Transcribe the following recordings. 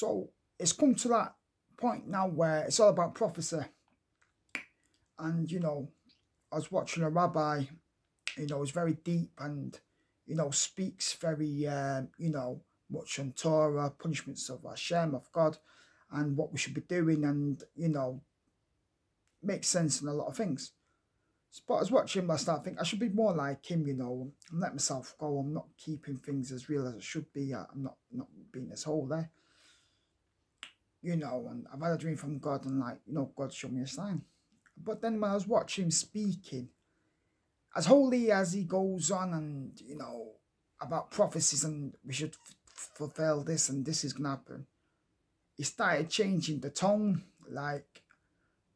So it's come to that point now where it's all about prophecy. And, you know, I was watching a rabbi, you know, it's very deep and, you know, speaks very, um, you know, much on Torah, punishments of Hashem, of God, and what we should be doing, and, you know, makes sense in a lot of things. But I was watching last night, I think I should be more like him, you know, and let myself go. I'm not keeping things as real as it should be. I'm not, not being as holy. You know, and I've had a dream from God and like, you know, God showed me a sign. But then when I was watching him speaking, as holy as he goes on and, you know, about prophecies and we should fulfill this and this is going to happen, he started changing the tone. Like,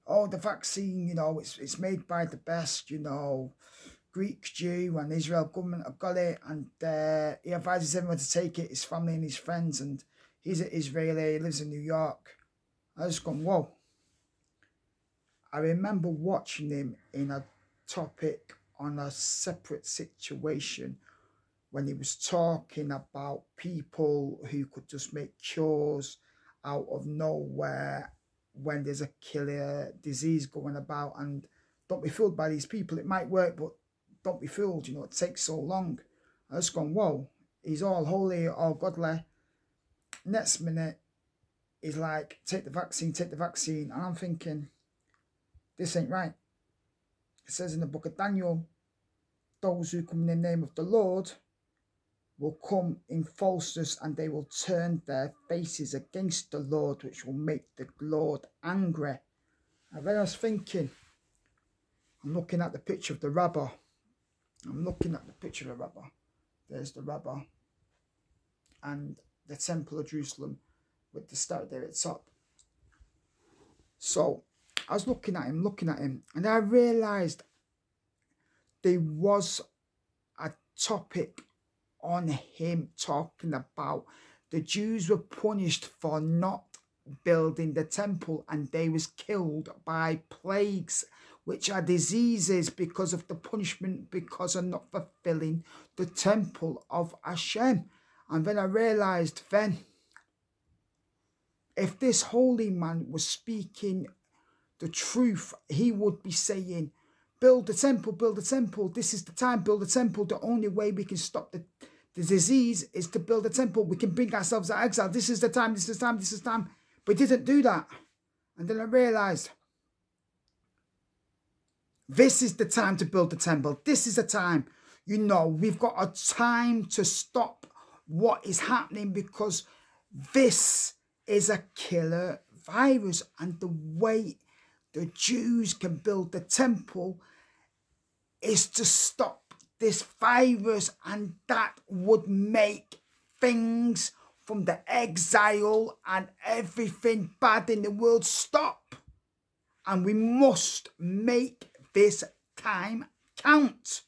oh, the vaccine, you know, it's, it's made by the best, you know, Greek Jew and Israel government have got it and uh, he advises everyone to take it, his family and his friends and he's an Israeli, he lives in New York. I just gone, whoa. I remember watching him in a topic on a separate situation when he was talking about people who could just make cures out of nowhere when there's a killer disease going about and don't be fooled by these people it might work but don't be fooled you know it takes so long i was going whoa he's all holy all godly next minute is like take the vaccine take the vaccine and i'm thinking this ain't right it says in the book of daniel those who come in the name of the lord will come in falseness and they will turn their faces against the Lord, which will make the Lord angry. And then I was thinking, I'm looking at the picture of the rabbi. I'm looking at the picture of the rabbi. There's the rabbi. And the temple of Jerusalem with the star there at the top. So I was looking at him, looking at him, and I realized there was a topic on him talking about the Jews were punished for not building the temple and they was killed by plagues which are diseases because of the punishment because of not fulfilling the temple of Hashem. And then I realized then if this holy man was speaking the truth, he would be saying, Build the temple, build the temple. This is the time, build the temple. The only way we can stop the the disease is to build a temple. We can bring ourselves out of exile. This is the time, this is the time, this is the time. But he didn't do that. And then I realized this is the time to build the temple. This is the time. You know, we've got a time to stop what is happening because this is a killer virus. And the way the Jews can build the temple is to stop this virus and that would make things from the exile and everything bad in the world stop. And we must make this time count.